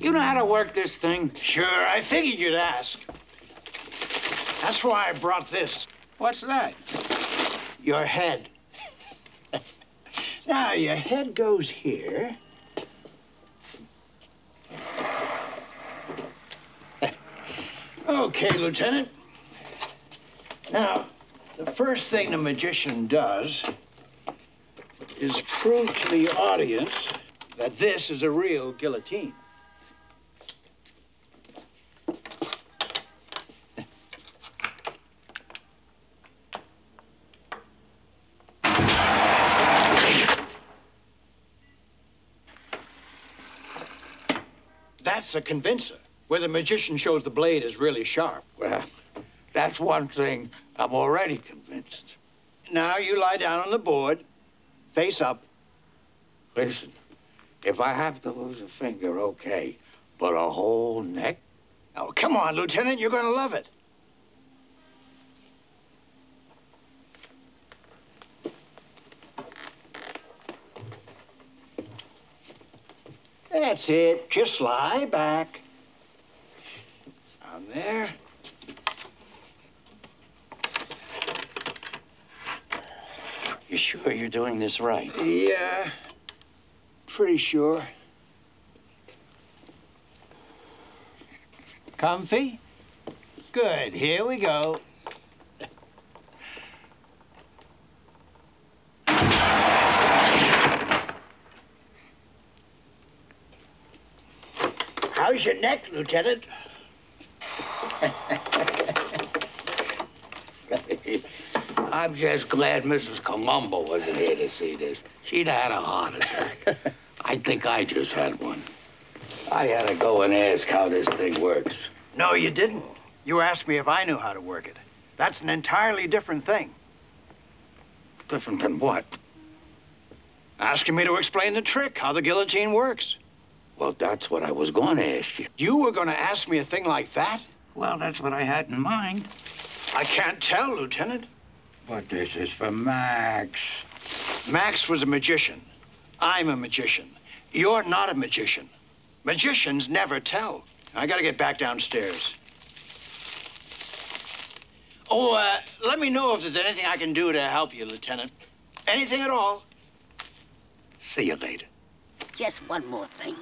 You know how to work this thing? Sure, I figured you'd ask. That's why I brought this. What's that? Your head. now, your head goes here. Okay, Lieutenant. Now, the first thing the magician does is prove to the audience that this is a real guillotine. That's a convincer, where the magician shows the blade is really sharp. Well, that's one thing I'm already convinced. Now you lie down on the board, face up. Listen, if I have to lose a finger, okay. But a whole neck? Oh, come on, Lieutenant, you're gonna love it. That's it. Just lie back. Down there. You sure you're doing this right? Yeah, pretty sure. Comfy? Good. Here we go. How's your neck, Lieutenant? I'm just glad Mrs. Columbo wasn't here to see this. She'd had a heart attack. I think I just had one. I had to go and ask how this thing works. No, you didn't. You asked me if I knew how to work it. That's an entirely different thing. Different than what? Asking me to explain the trick, how the guillotine works. Well, that's what I was going to ask you. You were going to ask me a thing like that? Well, that's what I had in mind. I can't tell, Lieutenant. But this is for Max. Max was a magician. I'm a magician. You're not a magician. Magicians never tell. I gotta get back downstairs. Oh, uh, let me know if there's anything I can do to help you, Lieutenant. Anything at all. See you later. Just one more thing.